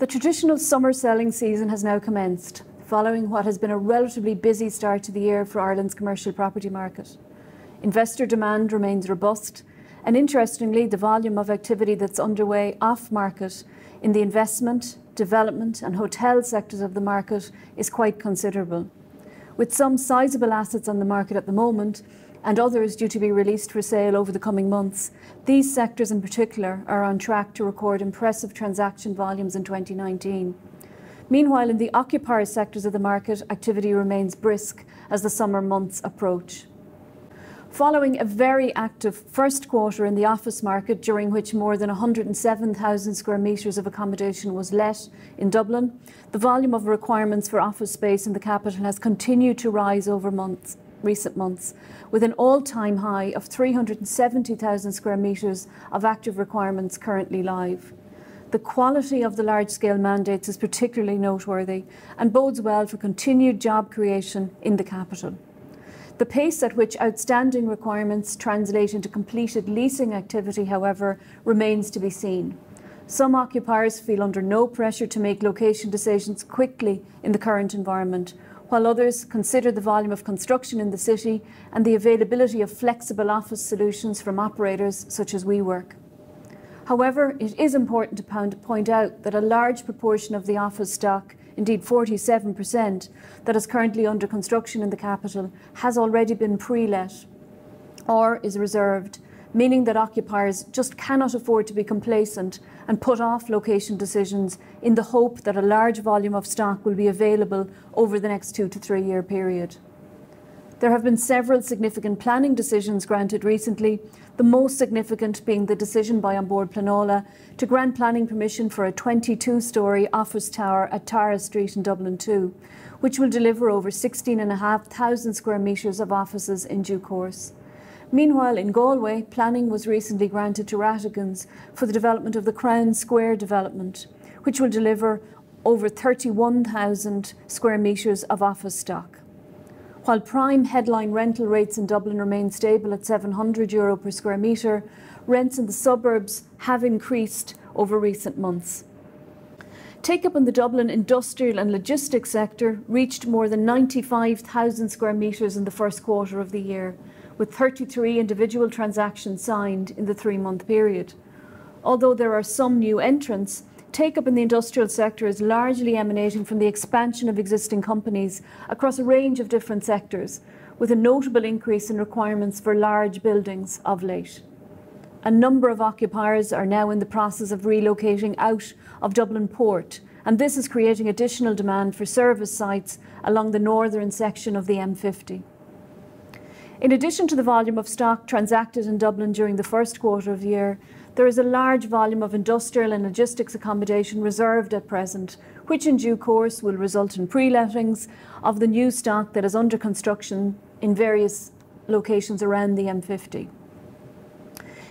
The traditional summer selling season has now commenced, following what has been a relatively busy start to the year for Ireland's commercial property market. Investor demand remains robust, and interestingly, the volume of activity that's underway off market in the investment, development, and hotel sectors of the market is quite considerable. With some sizable assets on the market at the moment, and others due to be released for sale over the coming months, these sectors in particular are on track to record impressive transaction volumes in 2019. Meanwhile, in the occupier sectors of the market, activity remains brisk as the summer months approach. Following a very active first quarter in the office market, during which more than 107,000 square metres of accommodation was let in Dublin, the volume of requirements for office space in the capital has continued to rise over months recent months, with an all-time high of 370,000 square metres of active requirements currently live. The quality of the large-scale mandates is particularly noteworthy and bodes well for continued job creation in the capital. The pace at which outstanding requirements translate into completed leasing activity, however, remains to be seen. Some occupiers feel under no pressure to make location decisions quickly in the current environment, while others consider the volume of construction in the city and the availability of flexible office solutions from operators such as WeWork. However, it is important to point out that a large proportion of the office stock, indeed 47%, that is currently under construction in the capital has already been pre-let or is reserved, meaning that occupiers just cannot afford to be complacent and put off location decisions in the hope that a large volume of stock will be available over the next two to three year period. There have been several significant planning decisions granted recently, the most significant being the decision by An Bord Pleanála to grant planning permission for a 22-storey office tower at Tara Street in Dublin 2, which will deliver over 16,500 square metres of offices in due course. Meanwhile, in Galway, planning was recently granted to Rhatigans for the development of the Crown Square development, which will deliver over 31,000 square metres of office stock. While prime headline rental rates in Dublin remain stable at 700 euro per square metre, rents in the suburbs have increased over recent months. Take up in the Dublin industrial and logistics sector reached more than 95,000 square metres in the first quarter of the year, with 33 individual transactions signed in the three-month period. Although there are some new entrants, take-up in the industrial sector is largely emanating from the expansion of existing companies across a range of different sectors, with a notable increase in requirements for large buildings of late. A number of occupiers are now in the process of relocating out of Dublin Port, and this is creating additional demand for service sites along the northern section of the M50. In addition to the volume of stock transacted in Dublin during the first quarter of the year, there is a large volume of industrial and logistics accommodation reserved at present, which in due course will result in pre-lettings of the new stock that is under construction in various locations around the M50.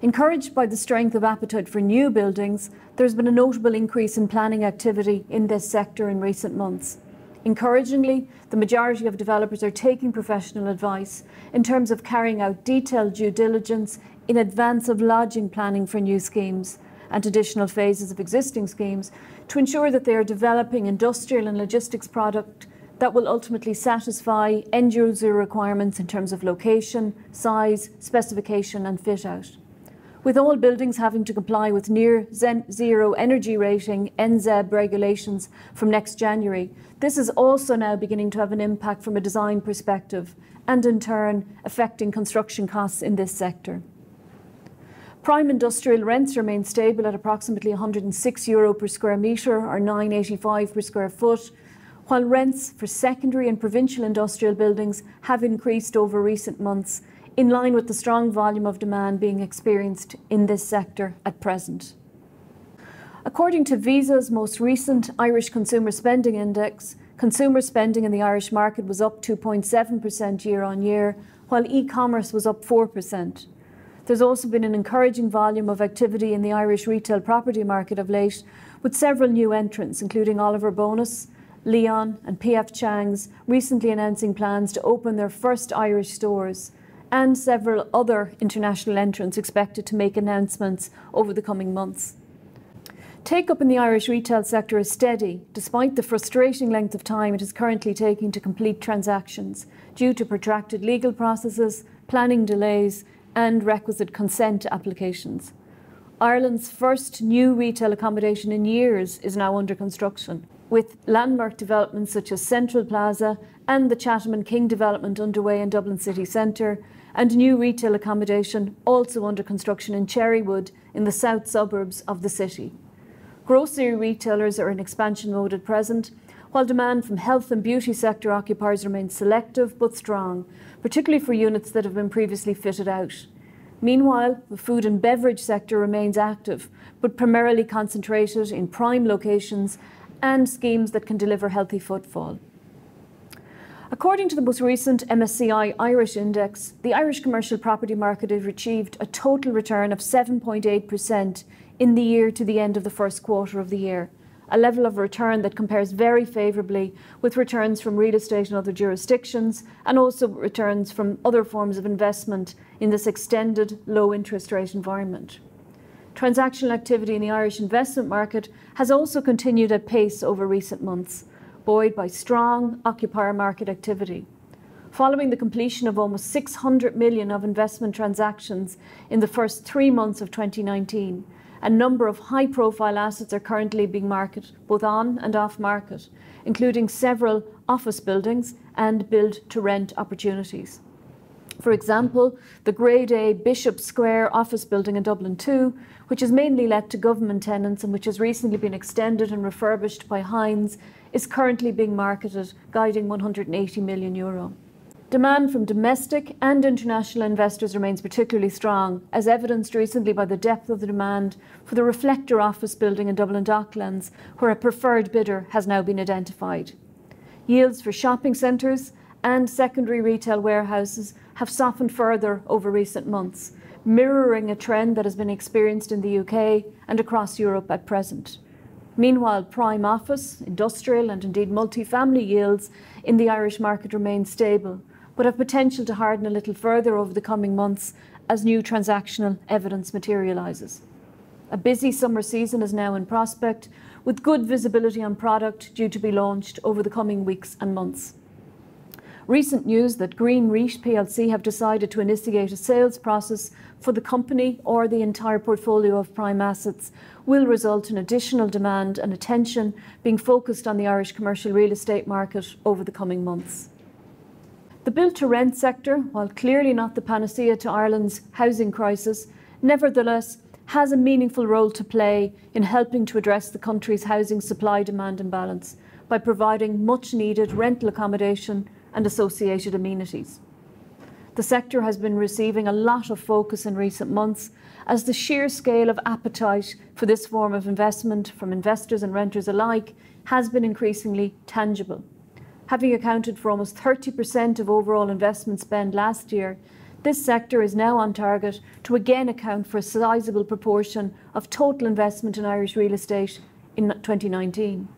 Encouraged by the strength of appetite for new buildings, there has been a notable increase in planning activity in this sector in recent months. Encouragingly, the majority of developers are taking professional advice in terms of carrying out detailed due diligence in advance of lodging planning for new schemes and additional phases of existing schemes to ensure that they are developing industrial and logistics product that will ultimately satisfy end user requirements in terms of location, size, specification and fit out with all buildings having to comply with near zero energy rating NZEB regulations from next January. This is also now beginning to have an impact from a design perspective and in turn affecting construction costs in this sector. Prime industrial rents remain stable at approximately 106 euro per square metre or 985 per square foot, while rents for secondary and provincial industrial buildings have increased over recent months in line with the strong volume of demand being experienced in this sector at present. According to Visa's most recent Irish Consumer Spending Index, consumer spending in the Irish market was up 2.7% year on year, while e-commerce was up 4%. There's also been an encouraging volume of activity in the Irish retail property market of late, with several new entrants, including Oliver Bonas, Leon and PF Chang's, recently announcing plans to open their first Irish stores and several other international entrants expected to make announcements over the coming months. Take up in the Irish retail sector is steady, despite the frustrating length of time it is currently taking to complete transactions due to protracted legal processes, planning delays, and requisite consent applications. Ireland's first new retail accommodation in years is now under construction, with landmark developments such as Central Plaza and the Chatham and King development underway in Dublin city centre, and new retail accommodation also under construction in Cherrywood in the south suburbs of the city. Grocery retailers are in expansion mode at present, while demand from health and beauty sector occupiers remains selective but strong, particularly for units that have been previously fitted out. Meanwhile, the food and beverage sector remains active, but primarily concentrated in prime locations and schemes that can deliver healthy footfall. According to the most recent MSCI Irish Index, the Irish commercial property market has achieved a total return of 7.8% in the year to the end of the first quarter of the year, a level of return that compares very favourably with returns from real estate in other jurisdictions and also returns from other forms of investment in this extended low interest rate environment. Transactional activity in the Irish investment market has also continued at pace over recent months, buoyed by strong occupier market activity. Following the completion of almost 600 million of investment transactions in the first three months of 2019, a number of high profile assets are currently being marketed, both on and off market, including several office buildings and build to rent opportunities. For example, the Grade A Bishop Square office building in Dublin 2, which is mainly let to government tenants and which has recently been extended and refurbished by Hines, is currently being marketed, guiding 180 million euro. Demand from domestic and international investors remains particularly strong, as evidenced recently by the depth of the demand for the Reflector office building in Dublin Docklands, where a preferred bidder has now been identified. Yields for shopping centres and secondary retail warehouses have softened further over recent months, mirroring a trend that has been experienced in the UK and across Europe at present. Meanwhile, prime office, industrial, and indeed multi-family yields in the Irish market remain stable, but have potential to harden a little further over the coming months as new transactional evidence materialises. A busy summer season is now in prospect, with good visibility on product due to be launched over the coming weeks and months. Recent news that Green REIT plc have decided to initiate a sales process for the company or the entire portfolio of prime assets will result in additional demand and attention being focused on the Irish commercial real estate market over the coming months. The build to rent sector, while clearly not the panacea to Ireland's housing crisis, nevertheless has a meaningful role to play in helping to address the country's housing supply demand imbalance by providing much needed rental accommodation and associated amenities. The sector has been receiving a lot of focus in recent months as the sheer scale of appetite for this form of investment from investors and renters alike has been increasingly tangible. Having accounted for almost 30% of overall investment spend last year, this sector is now on target to again account for a sizable proportion of total investment in Irish real estate in 2019.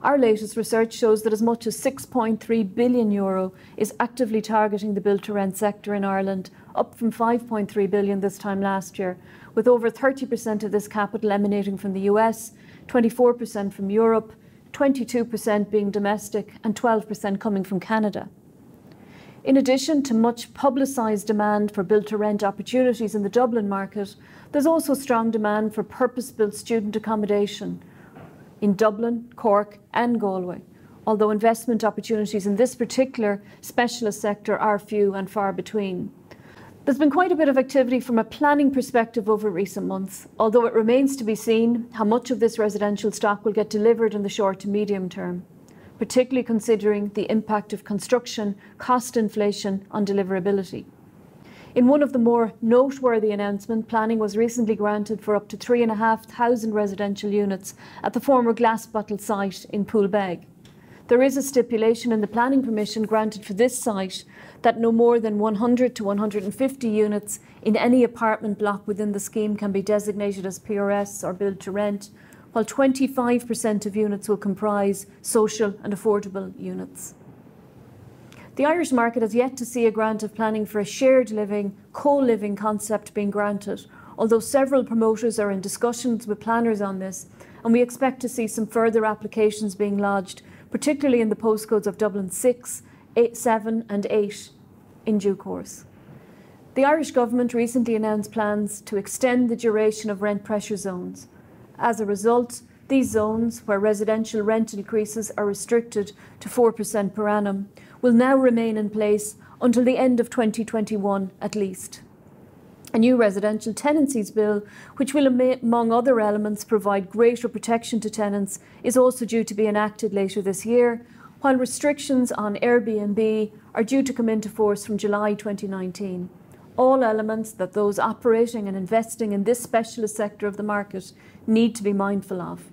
Our latest research shows that as much as 6.3 billion euro is actively targeting the build to rent sector in Ireland, up from 5.3 billion this time last year, with over 30% of this capital emanating from the US, 24% from Europe, 22% being domestic and 12% coming from Canada. In addition to much publicised demand for build to rent opportunities in the Dublin market, there's also strong demand for purpose built student accommodation in Dublin, Cork, and Galway, although investment opportunities in this particular specialist sector are few and far between. There's been quite a bit of activity from a planning perspective over recent months, although it remains to be seen how much of this residential stock will get delivered in the short to medium term, particularly considering the impact of construction cost inflation on deliverability. In one of the more noteworthy announcements, planning was recently granted for up to 3,500 residential units at the former glass bottle site in Poolbeg. There is a stipulation in the planning permission granted for this site that no more than 100 to 150 units in any apartment block within the scheme can be designated as PRS or build to rent, while 25% of units will comprise social and affordable units. The Irish market has yet to see a grant of planning for a shared living, co living concept being granted, although several promoters are in discussions with planners on this, and we expect to see some further applications being lodged, particularly in the postcodes of Dublin 6, 8, 7 and 8 in due course. The Irish Government recently announced plans to extend the duration of rent pressure zones. As a result, these zones, where residential rent increases are restricted to 4% per annum, will now remain in place until the end of 2021 at least. A new residential tenancies bill, which will, among other elements, provide greater protection to tenants, is also due to be enacted later this year, while restrictions on Airbnb are due to come into force from July 2019. All elements that those operating and investing in this specialist sector of the market need to be mindful of.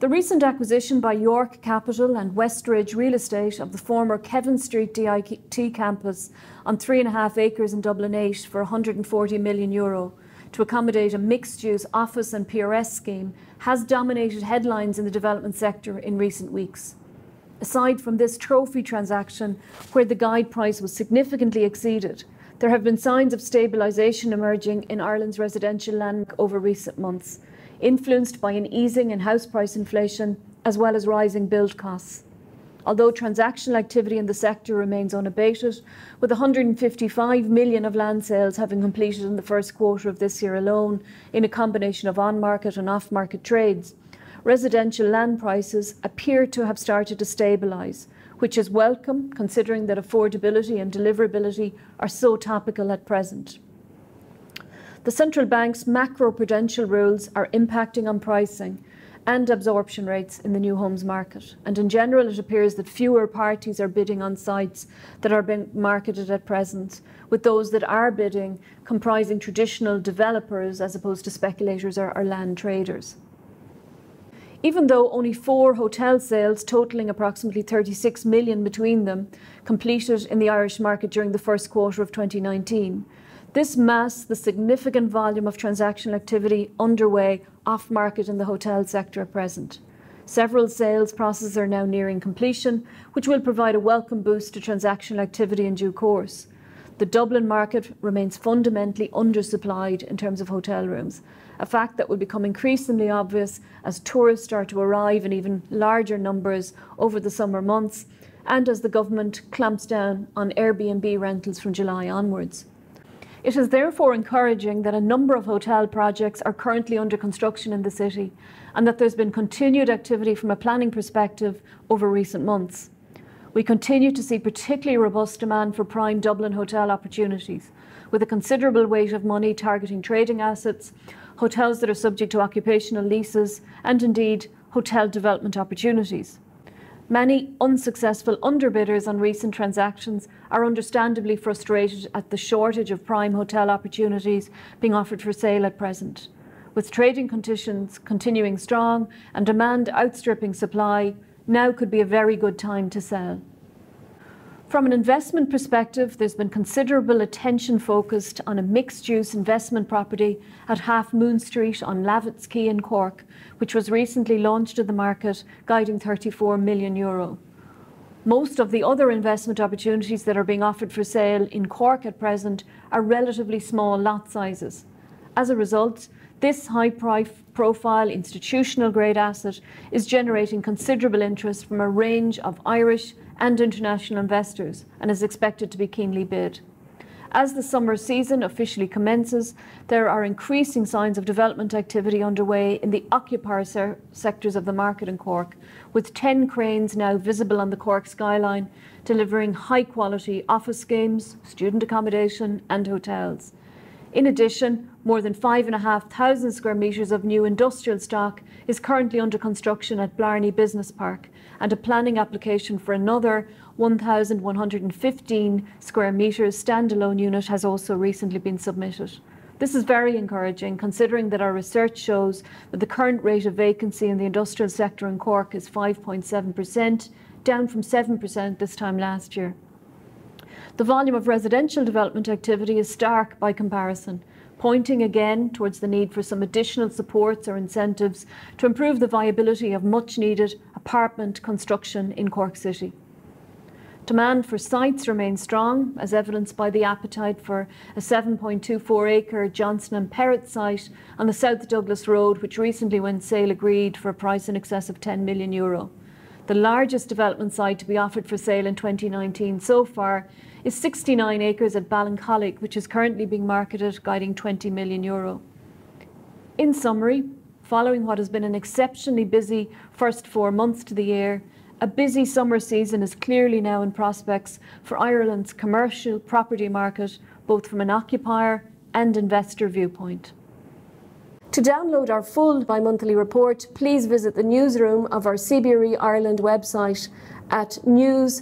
The recent acquisition by York Capital and Westridge Real Estate of the former Kevin Street DIT campus on three and a half acres in Dublin 8 for 140 million euro to accommodate a mixed-use office and PRS scheme has dominated headlines in the development sector in recent weeks. Aside from this trophy transaction, where the guide price was significantly exceeded, there have been signs of stabilisation emerging in Ireland's residential land over recent months, influenced by an easing in house price inflation as well as rising build costs. Although transactional activity in the sector remains unabated, with 155 million of land sales having completed in the first quarter of this year alone in a combination of on-market and off-market trades, residential land prices appear to have started to stabilise, which is welcome considering that affordability and deliverability are so topical at present. The central bank's macro-prudential rules are impacting on pricing and absorption rates in the new homes market. And in general, it appears that fewer parties are bidding on sites that are being marketed at present, with those that are bidding comprising traditional developers as opposed to speculators or, or land traders. Even though only four hotel sales, totalling approximately 36 million between them, completed in the Irish market during the first quarter of 2019, this masks the significant volume of transactional activity underway off market in the hotel sector at present. Several sales processes are now nearing completion, which will provide a welcome boost to transactional activity in due course. The Dublin market remains fundamentally undersupplied in terms of hotel rooms, a fact that will become increasingly obvious as tourists start to arrive in even larger numbers over the summer months and as the government clamps down on Airbnb rentals from July onwards. It is therefore encouraging that a number of hotel projects are currently under construction in the city and that there's been continued activity from a planning perspective over recent months. We continue to see particularly robust demand for prime Dublin hotel opportunities, with a considerable weight of money targeting trading assets, hotels that are subject to occupational leases, and indeed hotel development opportunities. Many unsuccessful underbidders on recent transactions are understandably frustrated at the shortage of prime hotel opportunities being offered for sale at present. With trading conditions continuing strong and demand outstripping supply, now could be a very good time to sell. From an investment perspective, there's been considerable attention focused on a mixed-use investment property at Half Moon Street on Lavitt's Quay in Cork, which was recently launched in the market, guiding 34 million euro. Most of the other investment opportunities that are being offered for sale in Cork at present are relatively small lot sizes. As a result, this high profile institutional grade asset is generating considerable interest from a range of Irish and international investors and is expected to be keenly bid. As the summer season officially commences, there are increasing signs of development activity underway in the occupier se sectors of the market in Cork, with 10 cranes now visible on the Cork skyline, delivering high quality office schemes, student accommodation, and hotels. In addition, more than 5,500 square metres of new industrial stock is currently under construction at Blarney Business Park, and a planning application for another 1,115 square metres standalone unit has also recently been submitted. This is very encouraging considering that our research shows that the current rate of vacancy in the industrial sector in Cork is 5.7%, down from 7% this time last year. The volume of residential development activity is stark by comparison, pointing again towards the need for some additional supports or incentives to improve the viability of much needed apartment construction in Cork City. Demand for sites remains strong, as evidenced by the appetite for a 7.24 acre Johnson and Perrott site on the South Douglas Road, which recently went sale agreed for a price in excess of 10 million euro. The largest development site to be offered for sale in 2019 so far is 69 acres at Ballincollig, which is currently being marketed, guiding 20 million euro. In summary, following what has been an exceptionally busy first four months to the year, a busy summer season is clearly now in prospects for Ireland's commercial property market, both from an occupier and investor viewpoint. To download our full bi-monthly report, please visit the newsroom of our CBRE Ireland website at news.cbre.ie.